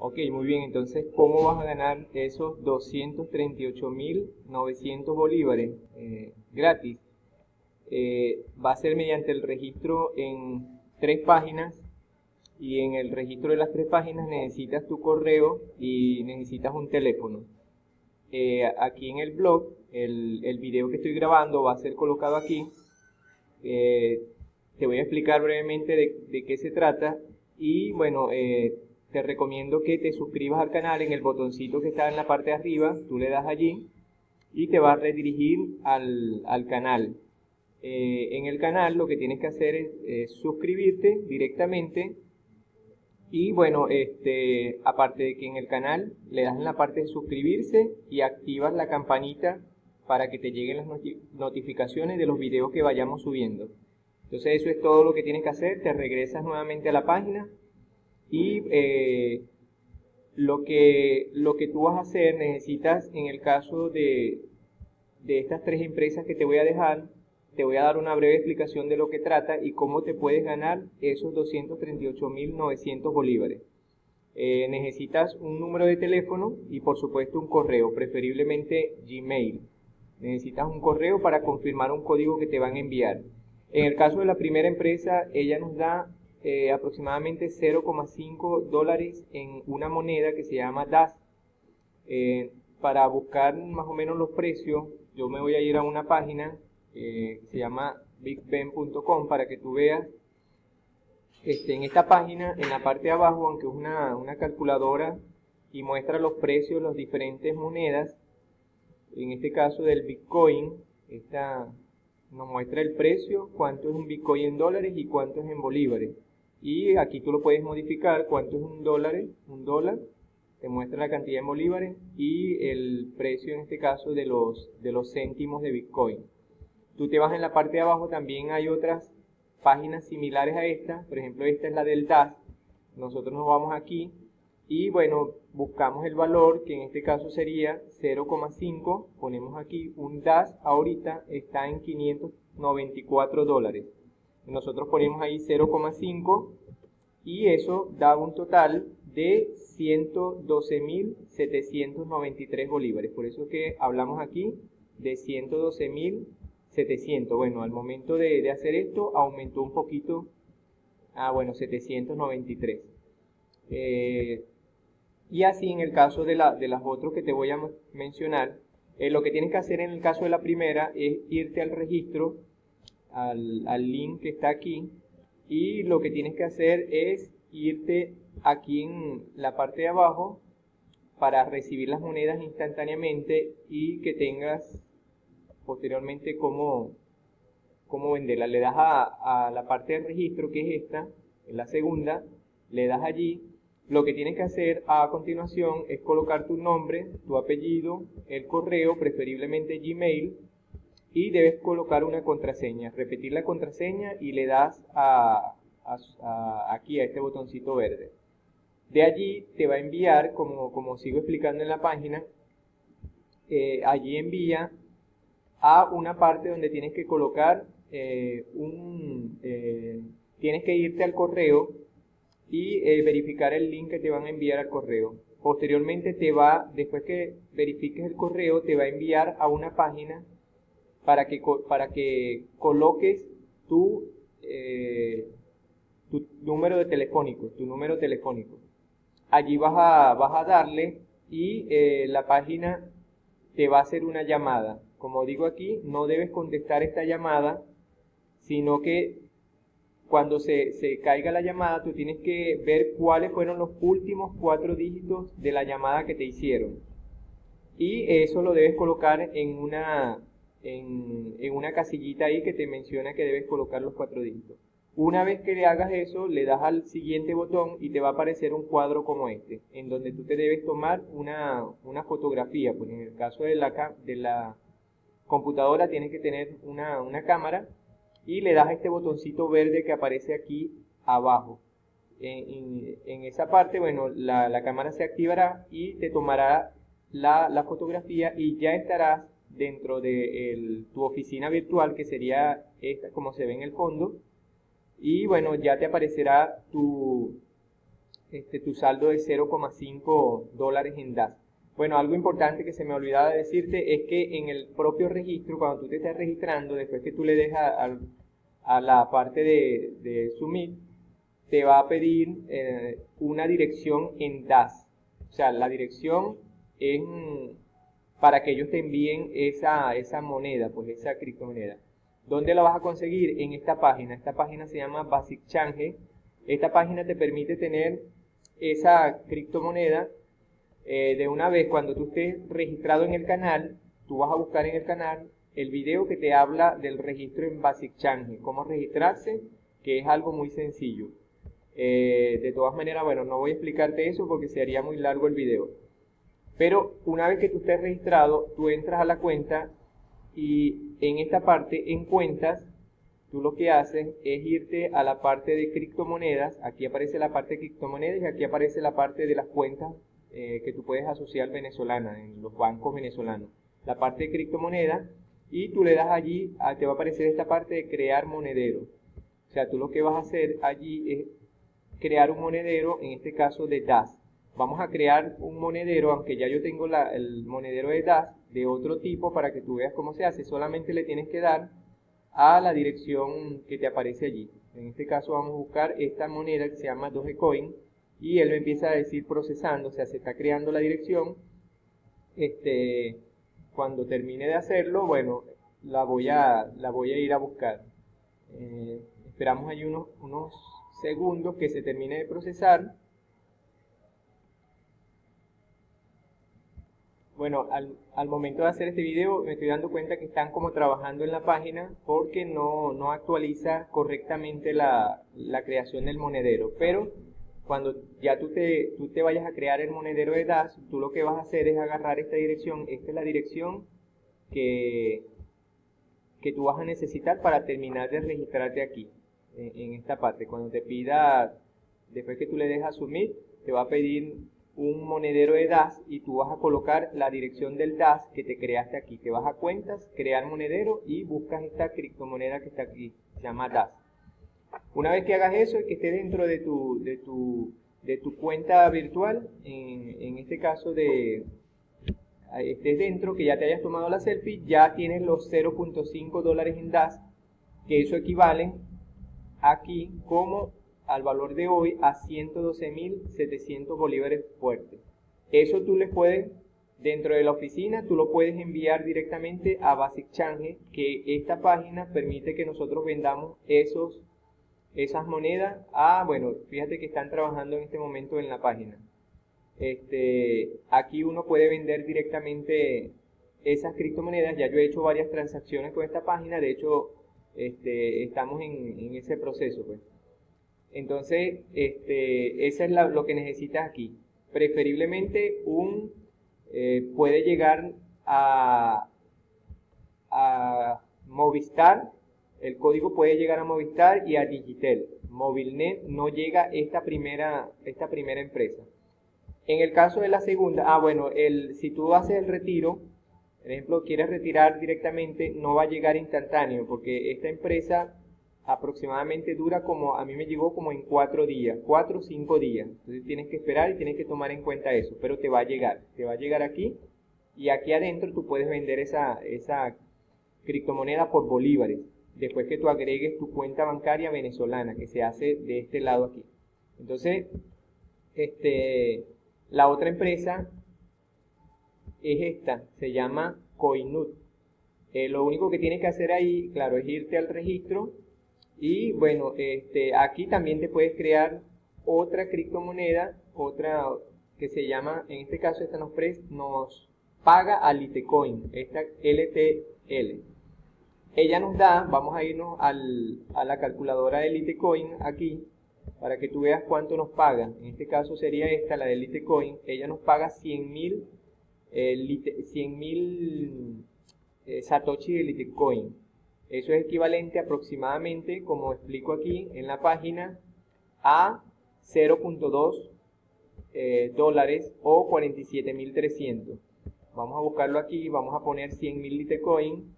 Ok, muy bien, entonces, ¿cómo vas a ganar esos 238.900 bolívares eh, gratis? Eh, va a ser mediante el registro en tres páginas y en el registro de las tres páginas necesitas tu correo y necesitas un teléfono. Eh, aquí en el blog, el, video que estoy grabando va a ser colocado aquí. te voy a explicar brevemente de, qué se trata y bueno, te recomiendo que te suscribas al canal en el botoncito que está en la parte de arriba, tú le das allí y te va a redirigir al, canal. Eh, en el canal lo que tienes que hacer es, suscribirte directamente y bueno, este, aparte de que en el canal le das en la parte de suscribirse y activas la campanita para que te lleguen las notificaciones de los videos que vayamos subiendo. Entonces eso es todo lo que tienes que hacer, te regresas nuevamente a la página y eh, lo, que, lo que tú vas a hacer, necesitas, en el caso de, de estas tres empresas que te voy a dejar, te voy a dar una breve explicación de lo que trata y cómo te puedes ganar esos 238.900 bolívares. Eh, necesitas un número de teléfono y por supuesto un correo, preferiblemente Gmail. Necesitas un correo para confirmar un código que te van a enviar. En el caso de la primera empresa, ella nos da eh, aproximadamente 0,5 dólares en una moneda que se llama DAS. Eh, para buscar más o menos los precios, yo me voy a ir a una página eh, que se llama bigben.com para que tú veas este, en esta página, en la parte de abajo, aunque es una, una calculadora y muestra los precios de las diferentes monedas, en este caso del Bitcoin, esta nos muestra el precio, cuánto es un Bitcoin en dólares y cuánto es en bolívares. Y aquí tú lo puedes modificar, cuánto es un dólar, un dólar, te muestra la cantidad en bolívares y el precio en este caso de los, de los céntimos de Bitcoin. Tú te vas en la parte de abajo, también hay otras páginas similares a esta, por ejemplo esta es la del DAS, nosotros nos vamos aquí y bueno, buscamos el valor que en este caso sería 0,5, ponemos aquí un DAS ahorita está en 594 dólares nosotros ponemos ahí 0,5 y eso da un total de 112.793 bolívares. Por eso que hablamos aquí de 112.700. Bueno, al momento de, hacer esto aumentó un poquito a, bueno, 793. Eh, y así en el caso de, de las otras que te voy a mencionar, eh, lo que tienes que hacer en el caso de la primera es irte al registro al, link que está aquí y lo que tienes que hacer es irte aquí en la parte de abajo para recibir las monedas instantáneamente y que tengas posteriormente cómo, cómo venderlas. Le das a, a, la parte de registro que es esta, en la segunda, le das allí. Lo que tienes que hacer a continuación es colocar tu nombre, tu apellido, el correo, preferiblemente Gmail, y debes colocar una contraseña, repetir la contraseña y le das a, aquí a este botoncito verde. De allí te va a enviar, como, como sigo explicando en la página, eh, allí envía a una parte donde tienes que colocar eh, un... Eh, tienes que irte al correo y verificar el link que te van a enviar al correo. Posteriormente te va, después que verifiques el correo, te va a enviar a una página para que, para que coloques tu, eh, tu número de telefónico, tu número telefónico. Allí vas a, vas a darle y eh, la página te va a hacer una llamada. Como digo aquí, no debes contestar esta llamada, sino que cuando se, se, caiga la llamada, tú tienes que ver cuáles fueron los últimos cuatro dígitos de la llamada que te hicieron. Y eso lo debes colocar en una, en, una casillita ahí que te menciona que debes colocar los cuatro dígitos. Una vez que le hagas eso, le das al siguiente botón y te va a aparecer un cuadro como este, en donde tú te debes tomar una, fotografía. Pues en el caso de la, de la computadora tienes que tener una, cámara y le das a este botoncito verde que aparece aquí abajo. En, esa parte, bueno, la, cámara se activará y te tomará la, la fotografía y ya estarás dentro de tu oficina virtual, que sería esta como se ve en el fondo. Y bueno, ya te aparecerá tu, este, tu saldo de 0,5 dólares en DAS. Bueno, algo importante que se me olvidaba de decirte es que en el propio registro, cuando tú te estás registrando, después que tú le dejas a, la parte de, de, te va a pedir eh, una dirección en DAS. O sea, la dirección es para que ellos te envíen esa, esa moneda, pues esa criptomoneda. ¿Dónde la vas a conseguir? En esta página. Esta página se llama Basic Change. Esta página te permite tener esa criptomoneda eh, de una vez cuando tú estés registrado en el canal, tú vas a buscar en el canal el video que te habla del registro en Basic Change, cómo registrarse, que es algo muy sencillo. Eh, de todas maneras, bueno, no voy a explicarte eso porque sería muy largo el video. Pero una vez que tú estés registrado, tú entras a la cuenta y en esta parte, en cuentas, tú lo que haces es irte a la parte de criptomonedas, aquí aparece la parte de criptomonedas y aquí aparece la parte de las cuentas eh, que tú puedes asociar venezolanas en los bancos venezolanos. La parte de criptomonedas y tú le das allí, ah, te va a aparecer esta parte de crear monedero. O sea, tú lo que vas a hacer allí es crear un monedero, en este caso de DAS. Vamos a crear un monedero, aunque ya yo tengo el monedero de DAS de otro tipo para que tú veas cómo se hace. Solamente le tienes que dar a la dirección que te aparece allí. En este caso vamos a buscar esta moneda que se llama Dogecoin y él me empieza a decir procesando, o sea, se está creando la dirección. Este, cuando termine de hacerlo, bueno, la voy a, la voy a ir a buscar. Eh, esperamos ahí unos, unos segundos que se termine de procesar. Bueno, al, momento de hacer este video me estoy dando cuenta que están como trabajando en la página porque no, actualiza correctamente la, creación del monedero. Pero cuando ya tú te, tú te vayas a crear el monedero de DAS, tú lo que vas a hacer es agarrar esta dirección. Esta es la dirección que, que tú vas a necesitar para terminar de registrarte aquí, en, esta parte. Cuando te pida, después que tú le dejas submit, te va a pedir un monedero de DAS y tú vas a colocar la dirección del DAS que te creaste aquí. Te vas a cuentas, crear monedero y buscas esta criptomoneda que está aquí, se llama DAS. Una vez que hagas eso y que esté dentro de tu, de tu, de tu cuenta virtual, en, este caso de estés dentro, que ya te hayas tomado la selfie, ya tienes los 0.5 dólares en DAS, que eso equivale aquí como al valor de hoy a 112.700 bolívares fuertes. Eso tú le puedes, dentro de la oficina, tú lo puedes enviar directamente a Basic Change, que esta página permite que nosotros vendamos esos, esas monedas a, bueno, fíjate que están trabajando en este momento en la página. Este, aquí uno puede vender directamente esas criptomonedas, ya yo he hecho varias transacciones con esta página, de hecho este, estamos en, en ese proceso. Pues. Entonces, este, eso es lo que necesitas aquí. Preferiblemente un eh, puede llegar a, a Movistar, el código puede llegar a Movistar y a Digitel. Movilnet no llega esta primera, esta primera empresa. En el caso de la segunda, ah bueno, el, si tú haces el retiro, por ejemplo, quieres retirar directamente, no va a llegar instantáneo, porque esta empresa aproximadamente dura como, a mí me llegó como en cuatro días, cuatro o cinco días. Entonces tienes que esperar y tienes que tomar en cuenta eso, pero te va a llegar, te va a llegar aquí y aquí adentro tú puedes vender esa, esa criptomoneda por bolívares, después que tú agregues tu cuenta bancaria venezolana, que se hace de este lado aquí. Entonces, este, la otra empresa es esta, se llama Coinut. Eh, lo único que tienes que hacer ahí, claro, es irte al registro y bueno, este, aquí también te puedes crear otra criptomoneda, otra que se llama, en este caso esta nos, paga a Litecoin, esta LTL. Ella nos da, vamos a irnos al, a la calculadora de Litecoin aquí, para que tú veas cuánto nos paga. En este caso sería esta, la de Litecoin. Ella nos paga 100 mil eh, eh, Satoshi de Litecoin. Eso es equivalente aproximadamente, como explico aquí en la página, a 0.2 eh, dólares o 47.300. Vamos a buscarlo aquí, vamos a poner 100.000 Litecoin.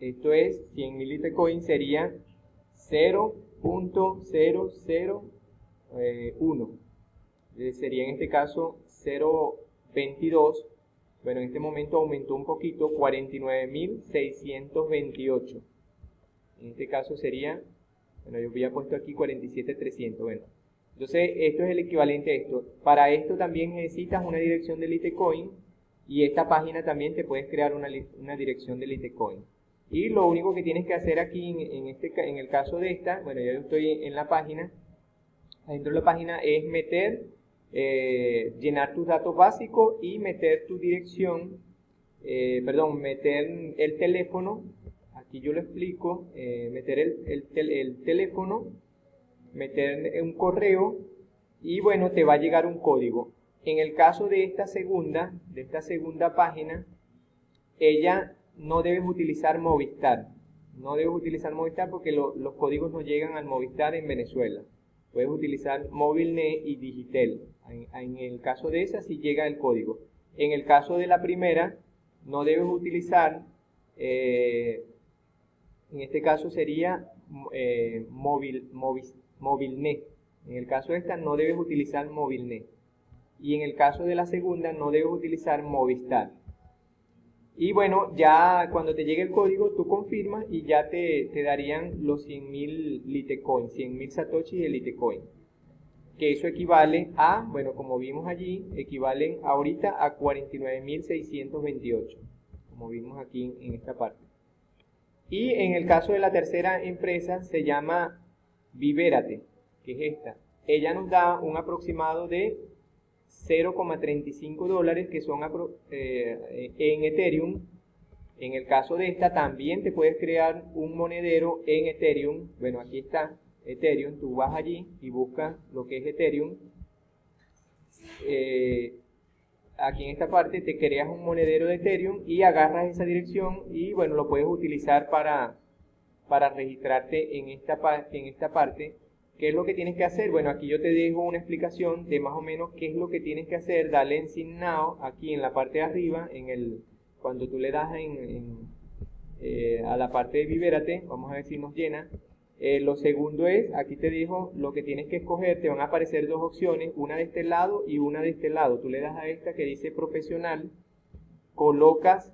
Esto es 100.000 Litecoin sería 0.001. eh, sería en este caso 0.22, bueno, en este momento aumentó un poquito, 49.628. En este caso sería, bueno, yo había puesto aquí 47.300, bueno. Entonces, esto es el equivalente a esto. Para esto también necesitas una dirección de Litecoin y esta página también te puedes crear una, una dirección de Litecoin. Y lo único que tienes que hacer aquí en, este, en el caso de esta, bueno, ya estoy en la página, dentro de la página es meter, eh, llenar tus datos básicos y meter tu dirección, eh, perdón, meter el teléfono, aquí yo lo explico, eh, meter el, el teléfono, meter un correo y bueno, te va a llegar un código. En el caso de esta segunda, de esta segunda página, ella no debes utilizar Movistar. No debes utilizar Movistar porque los códigos no llegan al Movistar en Venezuela. Puedes utilizar MobileNet y Digitel. En, el caso de esa sí llega el código. En el caso de la primera, no debes utilizar, eh, en este caso sería eh, MobileNet. En el caso de esta no debes utilizar MobileNet. Y en el caso de la segunda no debes utilizar Movistar. Y bueno, ya cuando te llegue el código, tú confirmas y ya te, darían los 100.000 Litecoin, 100.000 Satoshi de Litecoin. Que eso equivale a, bueno, como vimos allí, equivalen ahorita a 49.628, como vimos aquí en esta parte. Y en el caso de la tercera empresa se llama Viverate, que es esta. Ella nos da un aproximado de 0,35 dólares que son eh, en Ethereum. En el caso de esta también te puedes crear un monedero en Ethereum. Bueno, aquí está Ethereum. Tú vas allí y buscas lo que es Ethereum. Eh, aquí en esta parte te creas un monedero de Ethereum y agarras esa dirección y bueno, lo puedes utilizar para, para registrarte en esta, en esta parte ¿Qué es lo que tienes que hacer? Bueno, aquí yo te dejo una explicación de más o menos qué es lo que tienes que hacer. Dale en Sign Now, aquí en la parte de arriba, en el, cuando tú le das en, eh, a la parte de Vivérate, vamos a ver nos llena. Eh, lo segundo es, aquí te dijo lo que tienes que escoger, te van a aparecer dos opciones, una de este lado y una de este lado. Tú le das a esta que dice profesional, colocas,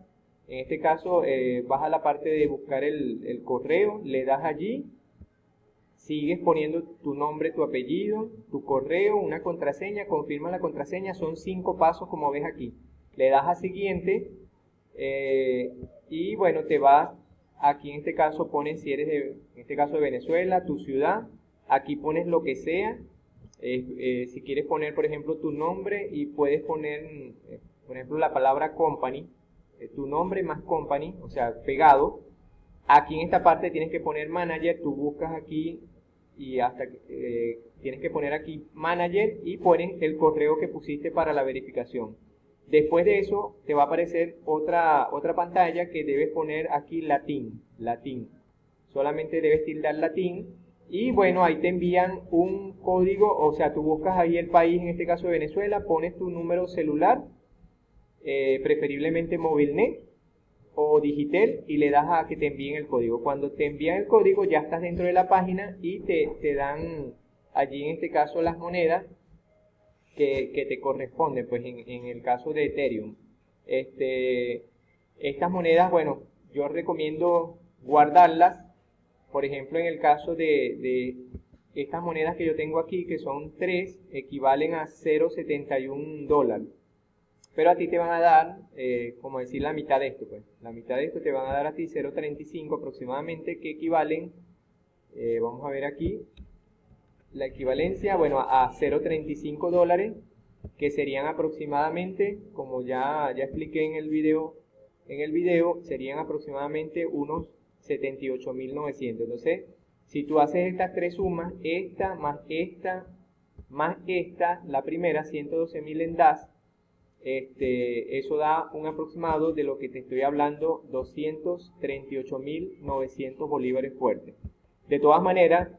en este caso eh, vas a la parte de buscar el, correo, le das allí sigues poniendo tu nombre, tu apellido, tu correo, una contraseña, confirma la contraseña, son cinco pasos como ves aquí. Le das a siguiente eh, y bueno, te vas, aquí en este caso pones si eres de, en este caso de Venezuela, tu ciudad, aquí pones lo que sea, eh, si quieres poner por ejemplo tu nombre y puedes poner, eh, por ejemplo la palabra company, tu nombre más company, o sea, pegado, Aquí en esta parte tienes que poner manager, tú buscas aquí y hasta eh, tienes que poner aquí manager y pones el correo que pusiste para la verificación. Después de eso te va a aparecer otra, otra pantalla que debes poner aquí latín, latín. Solamente debes tildar latín y bueno, ahí te envían un código, o sea, tú buscas ahí el país, en este caso Venezuela, pones tu número celular, eh, preferiblemente MobileNet, o Digitel y le das a que te envíen el código. Cuando te envían el código ya estás dentro de la página y te, te dan allí en este caso las monedas que, te corresponden, pues en, el caso de Ethereum. Este, estas monedas, bueno, yo recomiendo guardarlas. Por ejemplo, en el caso de, de estas monedas que yo tengo aquí, que son 3, equivalen a 0,71 dólares. Pero a ti te van a dar, eh, como decir, la mitad de esto, pues. La mitad de esto te van a dar a ti 0.35 aproximadamente, que equivalen, eh, vamos a ver aquí, la equivalencia, bueno, a 0.35 dólares, que serían aproximadamente, como ya, ya expliqué en el video, en el video, serían aproximadamente unos 78.900. Entonces, si tú haces estas tres sumas, esta más esta más esta, la primera, 112.000 en DAS, este, eso da un aproximado de lo que te estoy hablando, 238.900 bolívares fuertes. De todas maneras,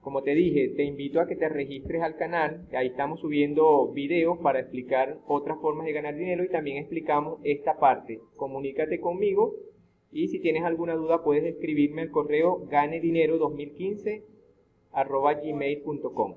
como te dije, te invito a que te registres al canal, ahí estamos subiendo videos para explicar otras formas de ganar dinero y también explicamos esta parte. Comunícate conmigo y si tienes alguna duda puedes escribirme al correo ganedinero2015 gmail.com.